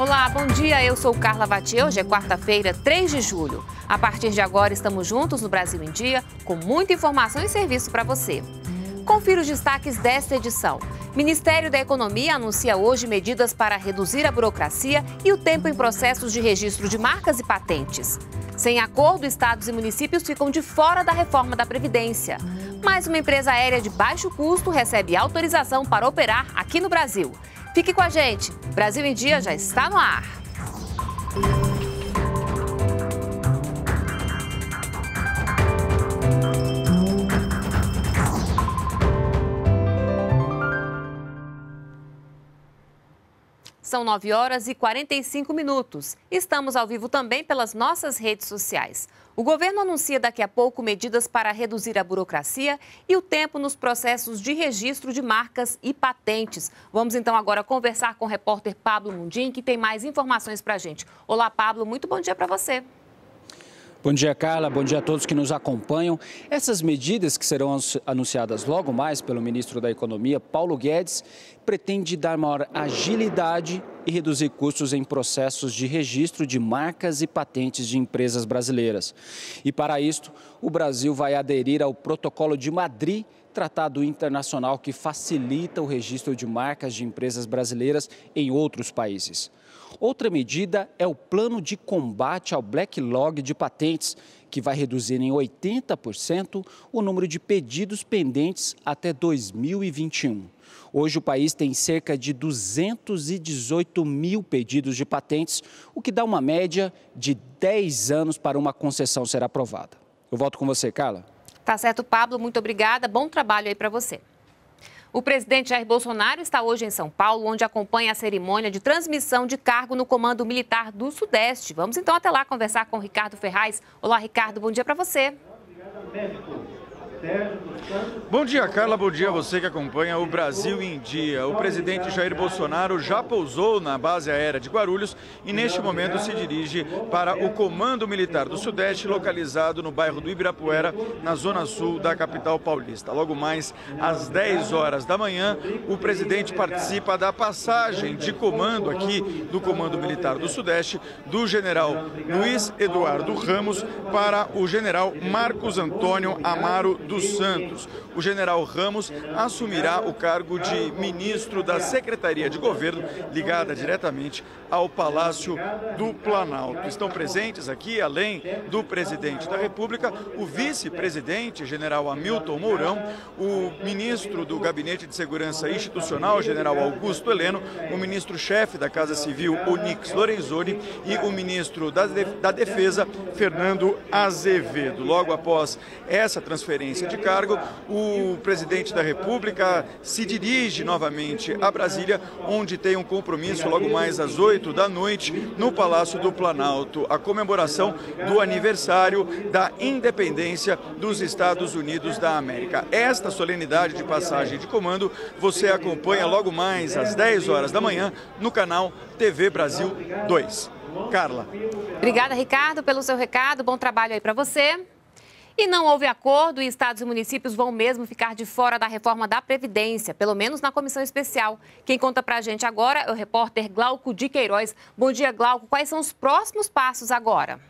Olá, bom dia. Eu sou Carla Vatier. Hoje é quarta-feira, 3 de julho. A partir de agora, estamos juntos no Brasil em Dia, com muita informação e serviço para você. Confira os destaques desta edição. Ministério da Economia anuncia hoje medidas para reduzir a burocracia e o tempo em processos de registro de marcas e patentes. Sem acordo, estados e municípios ficam de fora da reforma da Previdência. Mas uma empresa aérea de baixo custo recebe autorização para operar aqui no Brasil. Fique com a gente. Brasil em Dia já está no ar. São 9 horas e 45 minutos. Estamos ao vivo também pelas nossas redes sociais. O governo anuncia daqui a pouco medidas para reduzir a burocracia e o tempo nos processos de registro de marcas e patentes. Vamos então agora conversar com o repórter Pablo Mundim, que tem mais informações para a gente. Olá, Pablo, muito bom dia para você. Bom dia, Carla. Bom dia a todos que nos acompanham. Essas medidas que serão anunciadas logo mais pelo ministro da Economia, Paulo Guedes, pretende dar maior agilidade e reduzir custos em processos de registro de marcas e patentes de empresas brasileiras. E para isto, o Brasil vai aderir ao Protocolo de Madrid, tratado internacional que facilita o registro de marcas de empresas brasileiras em outros países. Outra medida é o plano de combate ao backlog de patentes, que vai reduzir em 80% o número de pedidos pendentes até 2021. Hoje o país tem cerca de 218 mil pedidos de patentes, o que dá uma média de 10 anos para uma concessão ser aprovada. Eu volto com você, Carla. Tá certo, Pablo. Muito obrigada. Bom trabalho aí para você. O presidente Jair Bolsonaro está hoje em São Paulo, onde acompanha a cerimônia de transmissão de cargo no Comando Militar do Sudeste. Vamos então até lá conversar com Ricardo Ferraz. Olá, Ricardo, bom dia para você. Obrigada, Bom dia, Carla. Bom dia a você que acompanha o Brasil em Dia. O presidente Jair Bolsonaro já pousou na base aérea de Guarulhos e, neste momento, se dirige para o Comando Militar do Sudeste, localizado no bairro do Ibirapuera, na zona sul da capital paulista. Logo mais às 10 horas da manhã, o presidente participa da passagem de comando aqui do Comando Militar do Sudeste do general Luiz Eduardo Ramos para o general Marcos Antônio Amaro dos Santos. O general Ramos assumirá o cargo de ministro da Secretaria de Governo, ligada diretamente ao Palácio do Planalto. Estão presentes aqui, além do presidente da República, o vice-presidente, general Hamilton Mourão, o ministro do Gabinete de Segurança Institucional, general Augusto Heleno, o ministro-chefe da Casa Civil, Onix Lorenzoni, e o ministro da Defesa, Fernando Azevedo. Logo após essa transferência, de cargo, o presidente da República se dirige novamente a Brasília, onde tem um compromisso logo mais às 8 da noite no Palácio do Planalto, a comemoração do aniversário da independência dos Estados Unidos da América. Esta solenidade de passagem de comando você acompanha logo mais às 10 horas da manhã no canal TV Brasil 2. Carla. Obrigada, Ricardo, pelo seu recado. Bom trabalho aí para você. E não houve acordo e estados e municípios vão mesmo ficar de fora da reforma da Previdência, pelo menos na comissão especial. Quem conta pra gente agora é o repórter Glauco de Queiroz. Bom dia, Glauco. Quais são os próximos passos agora?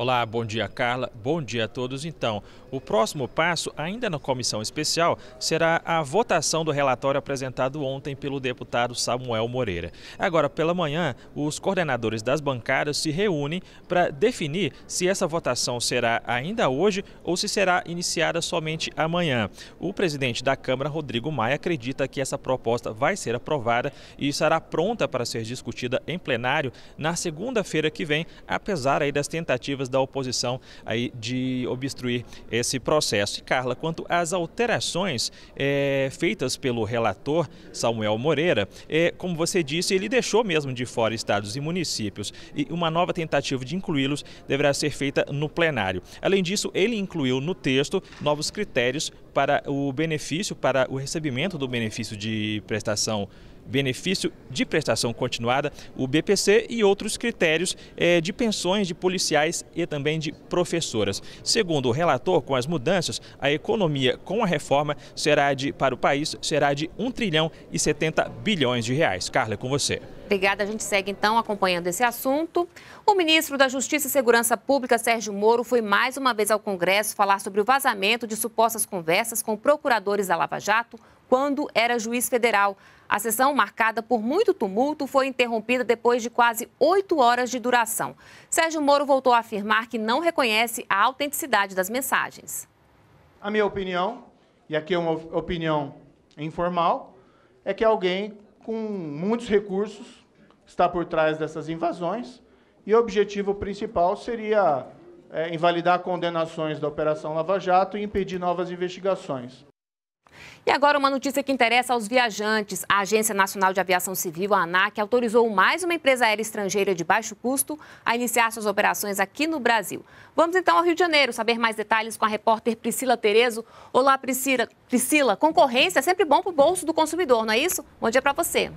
Olá, bom dia Carla, bom dia a todos. Então, o próximo passo, ainda na comissão especial, será a votação do relatório apresentado ontem pelo deputado Samuel Moreira. Agora, pela manhã, os coordenadores das bancadas se reúnem para definir se essa votação será ainda hoje ou se será iniciada somente amanhã. O presidente da Câmara, Rodrigo Maia, acredita que essa proposta vai ser aprovada e estará pronta para ser discutida em plenário na segunda-feira que vem, apesar aí das tentativas da oposição aí de obstruir esse processo. E Carla, quanto às alterações é, feitas pelo relator Samuel Moreira, é, como você disse, ele deixou mesmo de fora estados e municípios e uma nova tentativa de incluí-los deverá ser feita no plenário. Além disso, ele incluiu no texto novos critérios para o benefício, para o recebimento do benefício de prestação benefício de prestação continuada, o BPC e outros critérios é, de pensões de policiais e também de professoras. Segundo o relator, com as mudanças, a economia com a reforma será de, para o país será de 1 trilhão e 70 bilhões de reais. Carla, é com você. Obrigada. A gente segue então acompanhando esse assunto. O ministro da Justiça e Segurança Pública, Sérgio Moro, foi mais uma vez ao Congresso falar sobre o vazamento de supostas conversas com procuradores da Lava Jato quando era juiz federal. A sessão, marcada por muito tumulto, foi interrompida depois de quase oito horas de duração. Sérgio Moro voltou a afirmar que não reconhece a autenticidade das mensagens. A minha opinião, e aqui é uma opinião informal, é que alguém com muitos recursos está por trás dessas invasões e o objetivo principal seria é, invalidar condenações da Operação Lava Jato e impedir novas investigações. E agora uma notícia que interessa aos viajantes. A Agência Nacional de Aviação Civil, a ANAC, autorizou mais uma empresa aérea estrangeira de baixo custo a iniciar suas operações aqui no Brasil. Vamos então ao Rio de Janeiro saber mais detalhes com a repórter Priscila Terezo. Olá, Priscila. Priscila, concorrência é sempre bom para o bolso do consumidor, não é isso? Bom dia para você.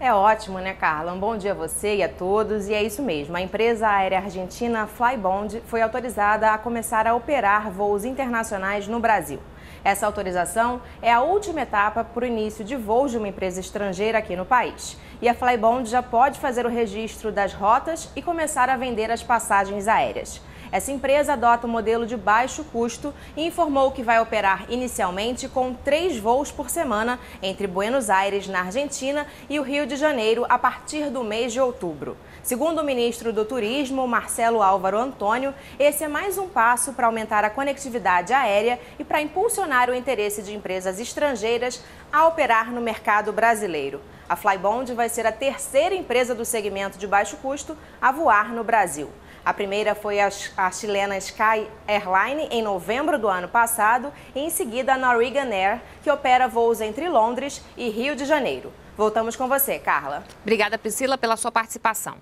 É ótimo, né, Carla? Um bom dia a você e a todos. E é isso mesmo. A empresa aérea argentina Flybond foi autorizada a começar a operar voos internacionais no Brasil. Essa autorização é a última etapa para o início de voos de uma empresa estrangeira aqui no país. E a Flybond já pode fazer o registro das rotas e começar a vender as passagens aéreas. Essa empresa adota um modelo de baixo custo e informou que vai operar inicialmente com três voos por semana entre Buenos Aires, na Argentina, e o Rio de Janeiro a partir do mês de outubro. Segundo o ministro do Turismo, Marcelo Álvaro Antônio, esse é mais um passo para aumentar a conectividade aérea e para impulsionar o interesse de empresas estrangeiras a operar no mercado brasileiro. A Flybond vai ser a terceira empresa do segmento de baixo custo a voar no Brasil. A primeira foi a, chilena Sky Airline em novembro do ano passado e em seguida a Norwegian Air, que opera voos entre Londres e Rio de Janeiro. Voltamos com você, Carla. Obrigada, Priscila, pela sua participação.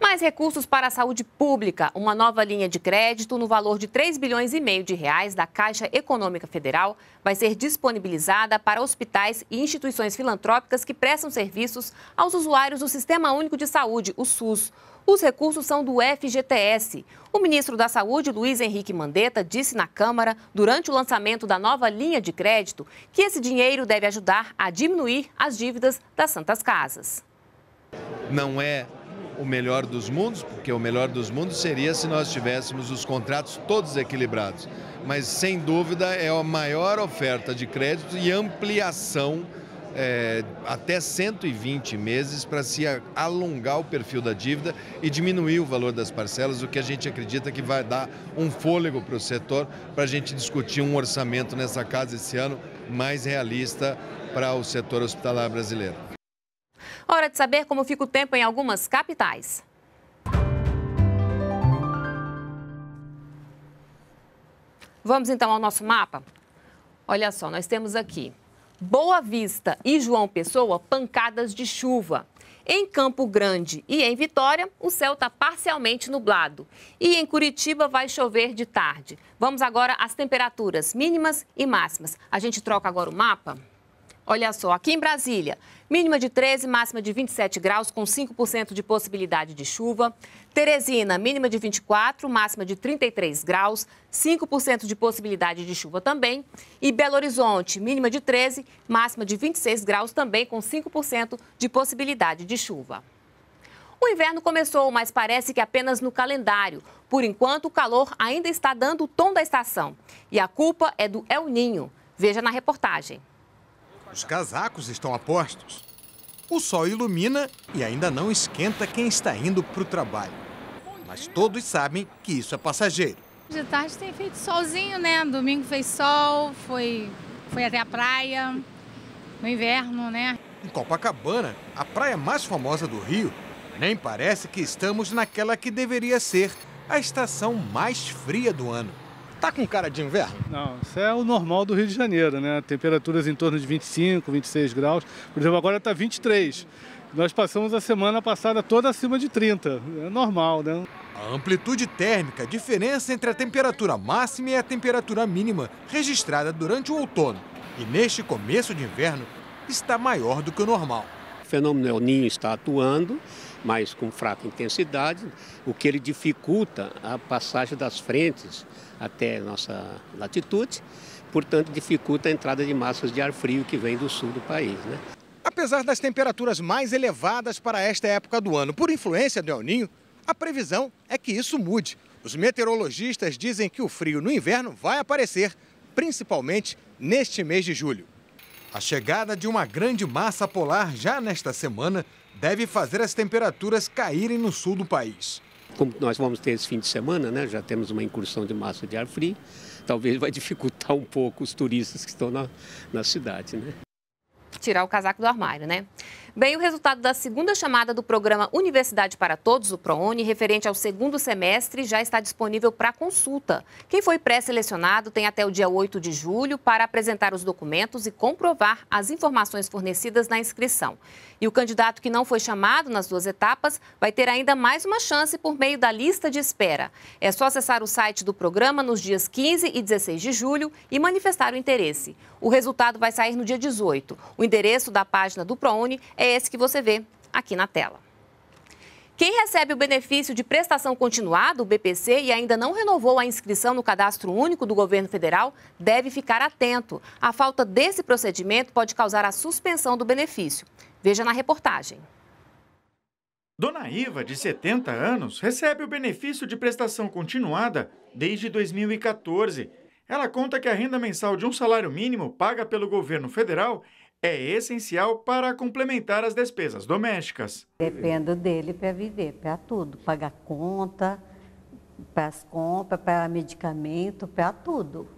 Mais recursos para a saúde pública. Uma nova linha de crédito no valor de 3 bilhões e meio de reais da Caixa Econômica Federal vai ser disponibilizada para hospitais e instituições filantrópicas que prestam serviços aos usuários do Sistema Único de Saúde, o SUS. Os recursos são do FGTS. O ministro da Saúde, Luiz Henrique Mandetta, disse na Câmara, durante o lançamento da nova linha de crédito, que esse dinheiro deve ajudar a diminuir as dívidas das Santas Casas. Não é o melhor dos mundos, porque o melhor dos mundos seria se nós tivéssemos os contratos todos equilibrados. Mas, sem dúvida, é a maior oferta de crédito e ampliação é, até 120 meses para se alongar o perfil da dívida e diminuir o valor das parcelas, o que a gente acredita que vai dar um fôlego para o setor para a gente discutir um orçamento nessa casa esse ano mais realista para o setor hospitalar brasileiro. Hora de saber como fica o tempo em algumas capitais. Vamos então ao nosso mapa? Olha só, nós temos aqui Boa Vista e João Pessoa, pancadas de chuva. Em Campo Grande e em Vitória, o céu está parcialmente nublado. E em Curitiba vai chover de tarde. Vamos agora às temperaturas mínimas e máximas. A gente troca agora o mapa? Olha só, aqui em Brasília, mínima de 13, máxima de 27 graus, com 5% de possibilidade de chuva. Teresina, mínima de 24, máxima de 33 graus, 5% de possibilidade de chuva também. E Belo Horizonte, mínima de 13, máxima de 26 graus, também com 5% de possibilidade de chuva. O inverno começou, mas parece que apenas no calendário. Por enquanto, o calor ainda está dando o tom da estação. E a culpa é do El Ninho. Veja na reportagem. Os casacos estão a postos. O sol ilumina e ainda não esquenta quem está indo para o trabalho. Mas todos sabem que isso é passageiro. De tarde tem feito solzinho, né? Domingo fez sol, foi, foi até a praia, no inverno, né? Em Copacabana, a praia mais famosa do Rio, nem parece que estamos naquela que deveria ser a estação mais fria do ano. Tá com cara de inverno? Não, isso é o normal do Rio de Janeiro, né? Temperaturas em torno de 25, 26 graus. Por exemplo, agora está 23. Nós passamos a semana passada toda acima de 30. É normal, né? A amplitude térmica, diferença entre a temperatura máxima e a temperatura mínima registrada durante o outono. e neste começo de inverno está maior do que o normal. Fenômeno El Ninho está atuando, mas com fraca intensidade, o que ele dificulta a passagem das frentes até nossa latitude, portanto dificulta a entrada de massas de ar frio que vem do sul do país. Né? Apesar das temperaturas mais elevadas para esta época do ano por influência do El Ninho, a previsão é que isso mude. Os meteorologistas dizem que o frio no inverno vai aparecer, principalmente neste mês de julho. A chegada de uma grande massa polar já nesta semana deve fazer as temperaturas caírem no sul do país. Como nós vamos ter esse fim de semana, né, já temos uma incursão de massa de ar frio, talvez vai dificultar um pouco os turistas que estão na, na cidade. Né? Tirar o casaco do armário, né? Bem, o resultado da segunda chamada do programa Universidade para Todos, o ProUni, referente ao segundo semestre, já está disponível para consulta. Quem foi pré-selecionado tem até o dia 8 de julho para apresentar os documentos e comprovar as informações fornecidas na inscrição. E o candidato que não foi chamado nas duas etapas vai ter ainda mais uma chance por meio da lista de espera. É só acessar o site do programa nos dias 15 e 16 de julho e manifestar o interesse. O resultado vai sair no dia 18. O endereço da página do ProUni é esse que você vê aqui na tela. Quem recebe o benefício de prestação continuada, o BPC, e ainda não renovou a inscrição no cadastro único do governo federal, deve ficar atento. A falta desse procedimento pode causar a suspensão do benefício. Veja na reportagem. Dona Iva, de 70 anos, recebe o benefício de prestação continuada desde 2014. Ela conta que a renda mensal de um salário mínimo paga pelo governo federal é essencial para complementar as despesas domésticas. Dependo dele para viver, para tudo, pagar conta, para as compras, para medicamento, para tudo.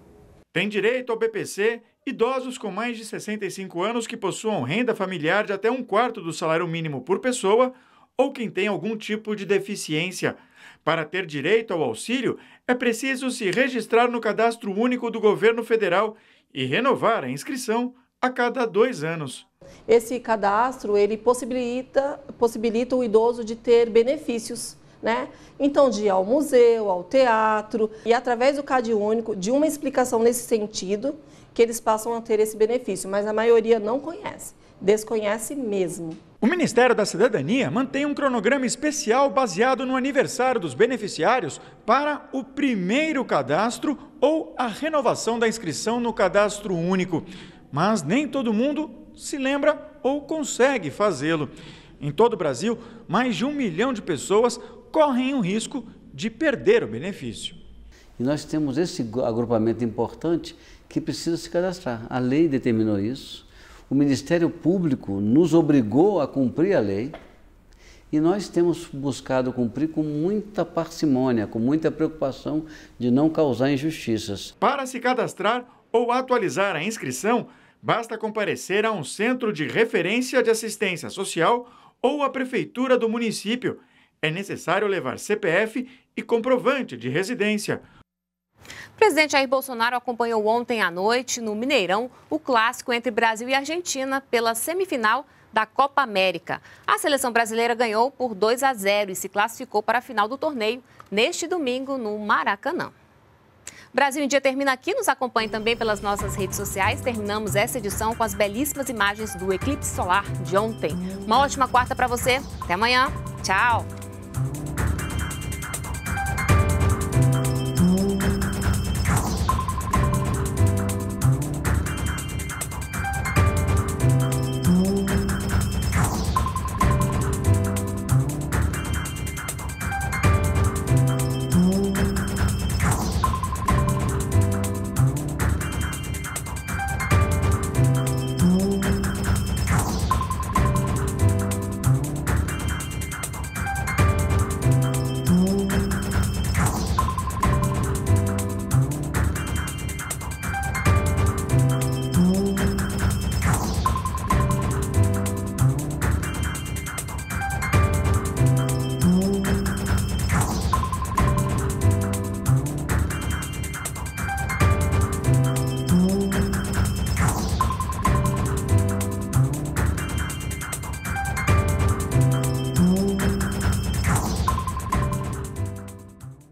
Tem direito ao BPC idosos com mais de 65 anos que possuam renda familiar de até um quarto do salário mínimo por pessoa ou quem tem algum tipo de deficiência. Para ter direito ao auxílio, é preciso se registrar no cadastro único do governo federal e renovar a inscrição a cada dois anos. Esse cadastro ele possibilita, possibilita o idoso de ter benefícios. Né? Então, de ir ao museu, ao teatro, e através do CAD único, de uma explicação nesse sentido, que eles passam a ter esse benefício, mas a maioria não conhece, desconhece mesmo. O Ministério da Cidadania mantém um cronograma especial baseado no aniversário dos beneficiários para o primeiro cadastro ou a renovação da inscrição no cadastro único mas nem todo mundo se lembra ou consegue fazê-lo. Em todo o Brasil, mais de um milhão de pessoas correm o risco de perder o benefício. E nós temos esse agrupamento importante que precisa se cadastrar. A lei determinou isso, o Ministério Público nos obrigou a cumprir a lei e nós temos buscado cumprir com muita parcimônia, com muita preocupação de não causar injustiças. Para se cadastrar ou atualizar a inscrição, basta comparecer a um centro de referência de assistência social ou à prefeitura do município. É necessário levar CPF e comprovante de residência. O presidente Jair Bolsonaro acompanhou ontem à noite, no Mineirão, o clássico entre Brasil e Argentina pela semifinal da Copa América. A seleção brasileira ganhou por 2 a 0 e se classificou para a final do torneio neste domingo no Maracanã. Brasil em Dia termina aqui. Nos acompanhe também pelas nossas redes sociais. Terminamos essa edição com as belíssimas imagens do eclipse solar de ontem. Uma ótima quarta para você. Até amanhã. Tchau.